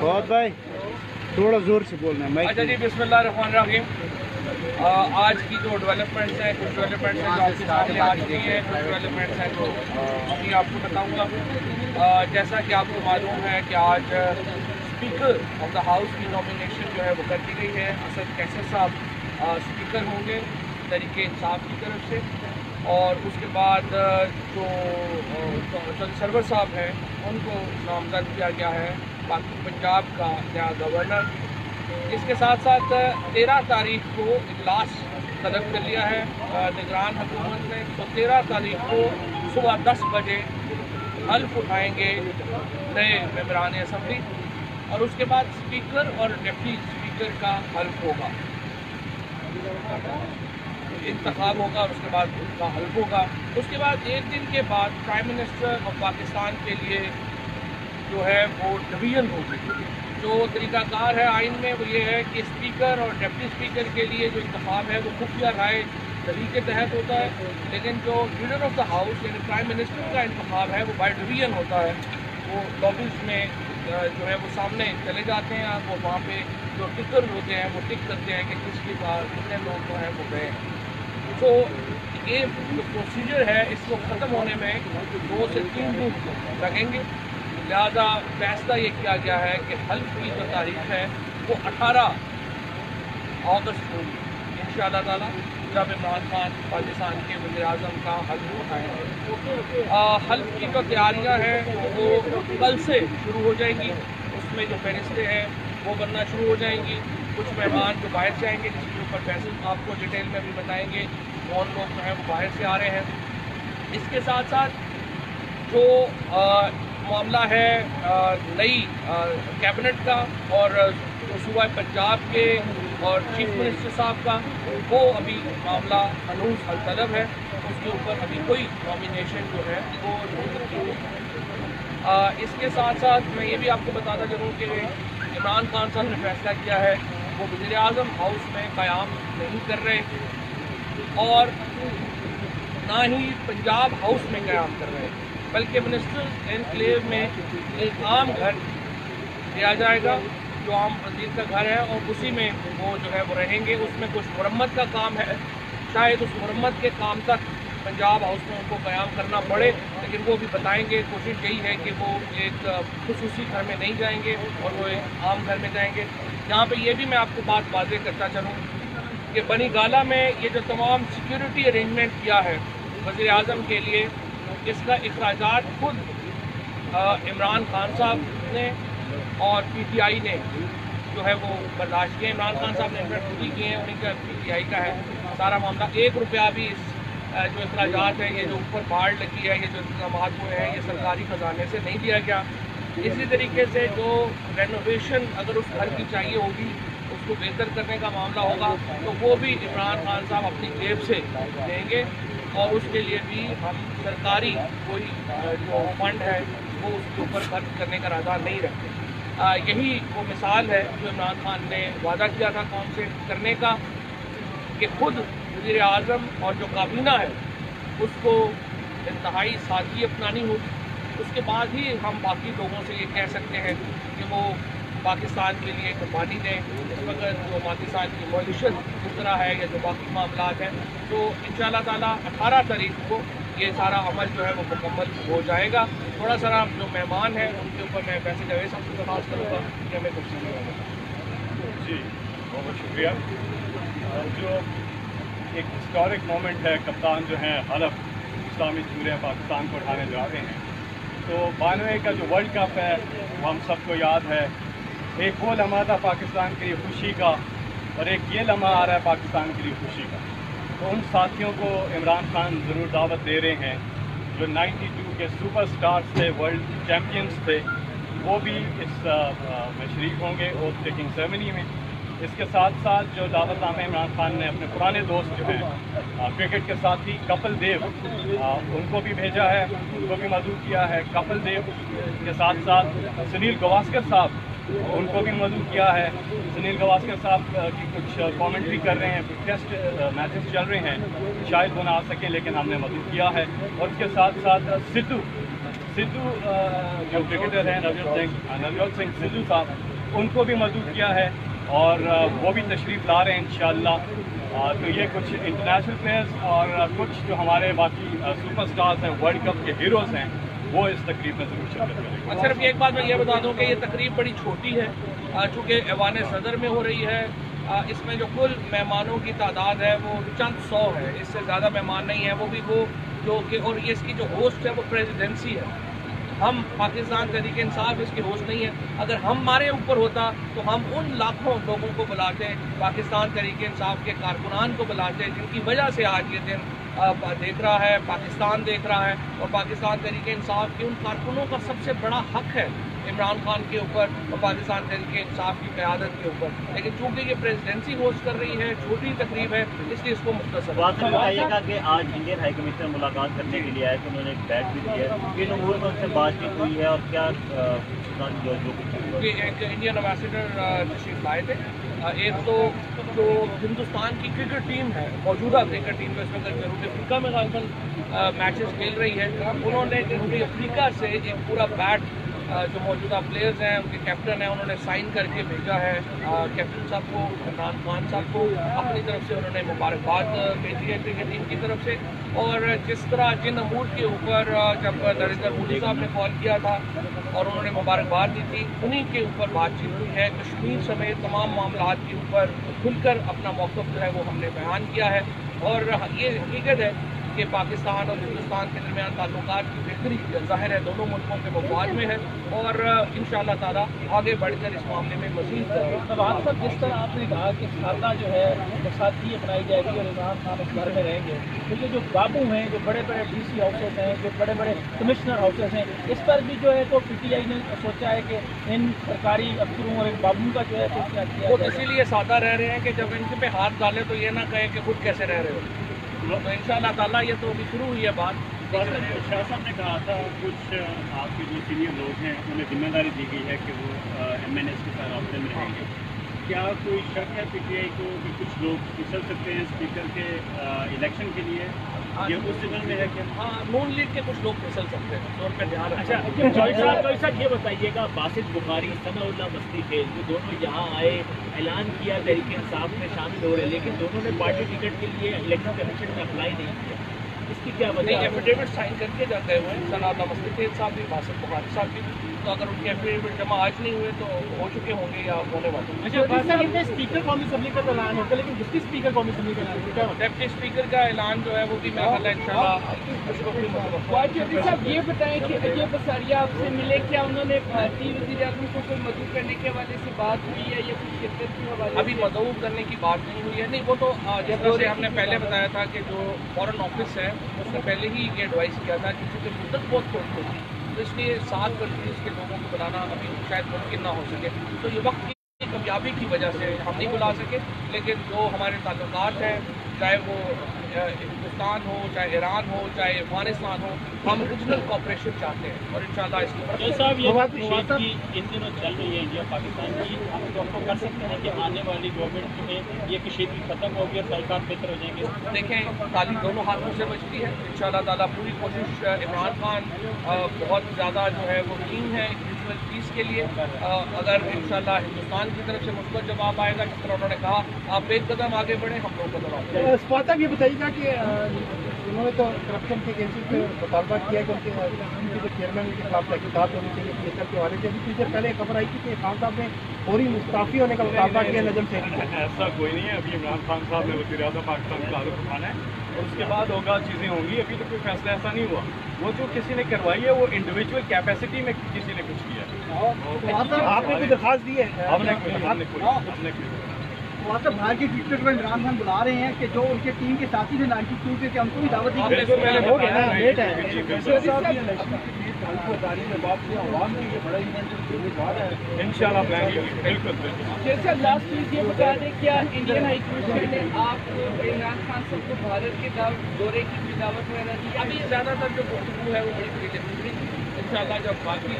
بہت بھائی تھوڑا زور سے بولنا ہے اچھا جی بسم اللہ الرحمن الرحیم۔ آج کی جو ڈیولپمنٹس ہیں کچھ ڈیولپمنٹس ہیں جو آپ کے سامنے آ چکی ہیں کچھ ڈیولپمنٹس ہیں جو ابھی آپ کو بتاؤں گا۔ جیسا کہ آپ کو معلوم ہے کہ آج اسپیکر آف دا ہاؤس کی نامینیشن جو ہے وہ کر دی گئی ہے۔ اسد کیسر صاحب اسپیکر ہوں گے طریقے انصاف کی طرف سے۔ اور اس کے بعد جو سرور صاحب ہیں ان کو نامزد کیا گیا ہے۔ باقی پنجاب کا نیا گورنر۔ اس کے ساتھ ساتھ تیرہ تاریخ کو اجلاس طلب کر لیا ہے نگران حکومت نے۔ تو تیرہ تاریخ کو صبح دس بجے حلف اٹھائیں گے نئے ممبران اسمبلی۔ اور اس کے بعد اسپیکر اور ڈپٹی اسپیکر کا حلف ہوگا۔ انتخاب ہوگا اور اس کے بعد ان کا حلف ہوگا۔ اس کے بعد ایک دن کے بعد پرائم منسٹر آف پاکستان کے لیے جو ہے وہ ڈویژن ہوگی جو طریقہ کار ہے آئین میں وہ یہ ہے کہ اسپیکر اور ڈپٹی اسپیکر کے لیے جو انتخاب ہے وہ خفیہ رائے دلی کے تحت ہوتا ہے، لیکن جو لیڈر آف دا ہاؤس یعنی پرائم منسٹر کا انتخاب ہے وہ بائی ڈویژن ہوتا ہے۔ وہ لابیز میں جو ہے وہ سامنے چلے جاتے ہیں، وہ وہاں پہ جو ٹکر ہوتے ہیں وہ ٹک کرتے ہیں کہ کس کے بعد کتنے لوگ جو ہیں وہ گئے۔ ہیں تو یہ جو پروسیجر ہے اس کو ختم ہونے میں دو سے تین دن لگیں گے۔ لہذا فیصلہ یہ کیا گیا ہے کہ حلف کی جو تاریخ ہے وہ اٹھارہ اگست ہوگی۔ ان شاء اللہ تعالیٰ جب عمران خان پاکستان کے وزیر اعظم کا حلف اٹھائیں گے حلف کی جو تیاریاں ہیں وہ کل سے شروع ہو جائیں گی۔ اس میں جو فہرستیں ہیں وہ بننا شروع ہو جائیں گی۔ کچھ مہمان جو باہر سے آئیں گے، جس کے اوپر فیصل آپ کو ڈیٹیل میں بھی بتائیں گے کون لوگ جو ہیں وہ باہر سے آ رہے ہیں۔ اس کے ساتھ ساتھ جو معاملہ ہے نئی کیبنٹ کا اور صوبہ پنجاب کے اور چیف منسٹر صاحب کا۔ وہ ابھی معاملہ ہنوز حل طلب ہے۔ اس کے اوپر ابھی کوئی نامینیشن جو ہے، وہ نہیں اس کے ساتھ ساتھ میں یہ بھی آپ کو بتاتا چلوں کہ عمران خان صاحب نے فیصلہ کیا ہے، وہ وزیر اعظم ہاؤس میں قیام نہیں کر رہے اور نہ ہی پنجاب ہاؤس میں قیام کر رہے۔ ہیں بلکہ منسٹر انکلیو میں ایک عام گھر دیا جائے گا، جو عام وزیر کا گھر ہے، اور اسی میں وہ جو ہے وہ رہیں گے۔ اس میں کچھ مرمت کا کام ہے۔ شاید اس مرمت کے کام تک پنجاب ہاؤس میں ان کو قیام کرنا پڑے، لیکن وہ بھی بتائیں گے۔ کوشش یہی ہے کہ وہ ایک خصوصی گھر میں نہیں جائیں گے اور وہ ایک عام گھر میں جائیں گے۔ یہاں پہ یہ بھی میں آپ کو بات واضح کرتا چلوں کہ بنی گالا میں یہ جو تمام سیکیورٹی ارینجمنٹ کیا ہے وزیر اعظم کے لیے اس کا اخراجات خود عمران خان صاحب نے اور پی ٹی آئی نے جو ہے وہ برداشت کیے عمران خان صاحب نے انفیکٹ خود ہی کیے ہیں انہیں کا پی ٹی آئی کا ہے۔ سارا معاملہ ایک روپیہ بھی اس جو اخراجات ہیں، یہ جو اوپر باڑ لگی ہے، یہ جو انتظامات ہوئے ہیں، یہ سرکاری خزانے سے نہیں دیا گیا۔ اسی طریقے سے جو رینوویشن اگر اس گھر کی چاہیے ہوگی، اس کو بہتر کرنے کا معاملہ ہوگا، تو وہ بھی عمران خان صاحب اپنی جیب سے دیں گے۔ اور اس کے لیے بھی ہم سرکاری کوئی جو فنڈ ہے وہ اس کے اوپر خرچ کرنے کا ارادہ نہیں رکھتے۔ آ، یہی وہ مثال ہے جو عمران خان نے وعدہ کیا تھا قوم سے کرنے کا کہ خود وزیر اعظم اور جو کابینہ ہے اس کو انتہائی سادگی اپنانی ہوگی۔ اس کے بعد ہی ہم باقی لوگوں سے یہ کہہ سکتے ہیں کہ وہ پاکستان کے لیے قربانی دیں اس وقت جو پاکستان کی معیشت جس طرح ہے یا جو باقی معاملات ہیں، تو ان شاء اللہ تعالیٰ اٹھارہ تاریخ کو یہ سارا عمل جو ہے وہ مکمل ہو جائے گا۔ تھوڑا سا جو مہمان ہیں، ان کے اوپر میں ویسے جوید صاحب سے درخواست کروں گا کہ ہمیں کچھ چیزیں جی بہت بہت شکریہ۔ جو ایک ہسٹورک مومنٹ ہے، کپتان جو ہیں حلف اسلامی جمہوریہ پاکستان کو اٹھانے جا رہے ہیں۔ تو بانوے کا جو ورلڈ کپ ہے وہ ہم سب کو یاد ہے۔ ایک وہ لمحہ تھا پاکستان کے لیے خوشی کا اور ایک یہ لمحہ آ رہا ہے پاکستان کے لیے خوشی کا۔ تو ان ساتھیوں کو عمران خان ضرور دعوت دے رہے ہیں، جو نائنٹی ٹو کے سپر سٹارز تھے، ورلڈ چیمپئنس تھے، وہ بھی اس میں شریک ہوں گے اور ٹیکنگ سیرمنی میں۔ اس کے ساتھ ساتھ جو دعوت نامہ عمران خان نے اپنے پرانے دوست جو ہیں کرکٹ کے ساتھی کپل دیو ان کو بھی بھیجا ہے، ان کو بھی مدعو کیا ہے۔ کپل دیو کے ساتھ ساتھ سنیل گواسکر صاحب ان کو بھی موضوع کیا ہے؟ سنیل گواسکر صاحب کی کچھ کامنٹ بھی کر رہے ہیں ٹیسٹ میچز چل رہے ہیں، شاید وہ نہ آ سکے لیکن ہم نے موضوع کیا ہے۔ اور اس کے ساتھ ساتھ سدھو سدھو جو کرکٹر ہیں نوجوت سنگھ نوجوت سنگھ سدھو صاحب، ان کو بھی موضوع کیا ہے اور وہ بھی تشریف لا رہے ہیں انشاءاللہ۔ تو یہ کچھ انٹرنیشنل پلیئرز اور کچھ جو ہمارے باقی سپر سٹارز ہیں، ورلڈ کپ کے ہیروز ہیں وہ اس تقریب میں ضرور صرف ایک بات میں یہ بتا دوں کہ یہ تقریب بڑی چھوٹی ہے چونکہ ایوان صدر میں ہو رہی ہے اس میں جو کل مہمانوں کی تعداد ہے وہ چند سو ہے، اس سے زیادہ مہمان نہیں ہے وہ بھی وہ جو کہ اور اس کی جو ہوسٹ ہے وہ پریزیڈنسی ہے۔ ہم پاکستان تحریک انصاف اس کی ہوسٹ نہیں ہے۔ اگر ہمارے اوپر ہوتا تو ہم ان لاکھوں لوگوں کو بلاتے، پاکستان تحریک انصاف کے کارکنان کو بلاتے، جن کی وجہ سے آج یہ دن دیکھ رہا ہے پاکستان دیکھ رہا ہے اور پاکستان تحریک انصاف کے ان کارکنوں کا سب سے بڑا حق ہے عمران خان کے اوپر اور پاکستان تحریک انصاف کی قیادت کے اوپر۔ لیکن چونکہ یہ پریزیڈنسی ہوسٹ کر رہی ہے چھوٹی تقریب ہے اس لیے اس کو مختصر واقعہ بتائیے گا کہ آج انڈین ہائی کمیشن ملاقات کرنے کے لیے آئے تو انہوں نے ایک بیٹھ بھی دیا ہے۔ ان امور پر سے بات چیت ہوئی ہے اور کیا جو کچھ انڈین امبیسڈر تشریف لائے تھے۔ ایک تو جو ہندوستان کی کرکٹ ٹیم ہے، موجودہ کرکٹ ٹیم ویسٹ بنگال جنوبی افریقہ میں غالباً میچز کھیل رہی ہے، انہوں نے جنوبی افریقہ سے ایک پورا بیٹ جو موجودہ پلیئرز ہیں، ان کے کیپٹن ہیں، انہوں نے سائن کر کے بھیجا ہے۔ کیپٹن صاحب کو، عمران خان صاحب کو اپنی طرف سے انہوں نے مبارکباد بھیجی ہے کرکٹ ٹیم کی طرف سے۔ اور جس طرح جن امور کے اوپر جب نریندر مودی صاحب نے کال کیا تھا اور انہوں نے مبارکباد دی تھی، انہی کے اوپر بات چیت ہوئی ہے۔ کشمیر سمیت تمام معاملات کے اوپر کھل کر اپنا موقف جو ہے وہ ہم نے بیان کیا ہے۔ اور یہ حقیقت ہے کہ پاکستان اور ہندوستان کے درمیان تعلقات کی بہتری ظاہر ہے، دونوں ملکوں کے مفاد میں ہے اور انشاءاللہ تعالی آگے بڑھ کر اس معاملے میں مزید سب جس طرح آپ نے کہا کہ خانہ جو ہے ساتھی اپنائی جائے گی اور عمران خان اخبار میں رہیں گے۔ کیونکہ جو بابو ہیں، جو بڑے بڑے ڈی سی ہاؤسز ہیں، جو بڑے بڑے کمشنر ہاؤسز ہیں، اس پر بھی جو ہے تو پی ٹی آئی نے سوچا ہے کہ ان سرکاری افسروں اور ان بابو کا جو ہے تو اسی لیے سادہ رہ رہے ہیں کہ جب ان پہ ہاتھ ڈالے تو یہ نہ کہیں کہ خود کیسے رہ رہے ہو۔ ان شاء اللہ تعالیٰ یہ تو ابھی شروع ہوئی ہے بات۔ شاہ صاحب نے کہا تھا، کچھ آپ کے جو سینئر لوگ ہیں، انہیں ذمہ داری دی گئی ہے کہ وہ ایم این ایس کے ساتھ رابطے میں رہیں گے۔ کیا کوئی شک ہے پی ٹی آئی کو کہ کچھ لوگ پھسل سکتے ہیں اسپیکر کے الیکشن کے لیے؟ ہاں، یہ اس میں ہے کہ ہاں نون لیگ کے کچھ لوگ پھسل سکتے ہیں پہ اچھا،, اچھا جوئی یہ بتائیے گا باسط بخاری ثنا اللہ مستی خیز جو دونوں یہاں آئے اعلان کیا تحریک انصاف میں شامل ہو رہے لیکن دونوں نے پارٹی ٹکٹ کے لیے الیکشن کمیشن میں اپلائی نہیں کیا۔ اس کی کیا وجہ ایفیڈیوٹ سائن کر کے جاتے ہوئے وہ صاحب بھی باسط بخاری صاحب بھی۔ تو اگر ان کے ایفیڈیوٹ جمع آج نہیں ہوئے تو ہو چکے ہوں گے یا ہونے والے اسپیکر قومی اسمبلی کا اعلان ہوتا ہے لیکن ڈپٹی اسپیکر قومی اسمبلی کا اعلان ڈپٹی اسپیکر کا اعلان جو ہے وہ بھی صاحب یہ بتائیں کہ بساریا آپ سے ملے کیا انہوں نے بھارتی وزیر اعظم کو کوئی مدعو کرنے کے حوالے سے بات ہوئی ہے یا کچھ شرکت کے حوالے ابھی مدعو کرنے کی بات نہیں ہوئی ہے۔ نہیں وہ تو جیسا ہم نے پہلے بتایا تھا کہ جو فورن آفس ہے اس نے پہلے ہی یہ ایڈوائز کیا تھا کہ چونکہ مدت بہت کورٹ ہوگی تو اس لیے سات کنٹریز کے لوگوں کو بلانا ابھی شاید ممکن نہ ہو سکے۔ تو یہ وقت کی کامیابی کی وجہ سے ہم نہیں بلا سکے، لیکن جو ہمارے تعلقات ہیں۔ چاہے وہ ہندوستان ہو چاہے ایران ہو چاہے افغانستان ہو ہم ریجنل کوپریشن چاہتے ہیں اور انشاءاللہ اس کے صاحب یہ ان دنوں چل رہی ہے انڈیا پاکستان کی ہم تو کر سکتے ہیں کہ آنے والی گورنمنٹ میں یہ کشیدگی ختم ہوگی اور سرکار بہتر ہو جائیں گے۔ دیکھیں تعلیم دونوں ہاتھوں سے بچتی ہے۔ انشاءاللہ تعالیٰ پوری کوشش عمران خان بہت زیادہ جو ہے وہ ٹیم ہے مثبت کے لیے اگر انشاءاللہ ہندوستان کی طرف سے مثبت جواب آئے گا جس طرح انہوں نے کہا، آپ ایک قدم آگے بڑھیں، ہم لوگ قدم آگے اس فاتح یہ بتائیے گا کہ انہوں نے تو کرپشن کے کیسز پہ مطالبہ کیا کہ ان کے جو چیئرمین کے خلاف تحقیقات ہونی چاہیے پی ایس ایف کے حوالے سے ابھی فیوچر پہلے خبر آئی تھی کہ خان صاحب نے فوری مستعفی ہونے کا مطالبہ کیا نظم سے ایسا کوئی نہیں ہے ابھی عمران خان صاحب نے وزیر اعظم پاکستان کا تعلق اٹھانا ہے اس کے بعد ہوگا چیزیں ہوں گی ابھی تو کوئی فیصلہ ایسا نہیں ہوا وہ جو کسی نے کروائی ہے وہ انڈیویجول کیپیسٹی میں کسی نے کچھ کیا آپ نے کوئی درخواست دی ہے ہم نے کوئی ہم نے کوئی واقع باہر کے کرکٹر کو عمران خان بلا رہے ہیں کہ جو ان کے ٹیم کے ساتھی تھے نائنٹی ٹو کے ہم کو بھی دعوت جیسے لاسٹ چیز کیا انڈین آپ عمران خان صاحب کو بھارت کے دورے کی دعوت وغیرہ دی؟ ابھی زیادہ تر جو ہے وہ بڑی جب باقی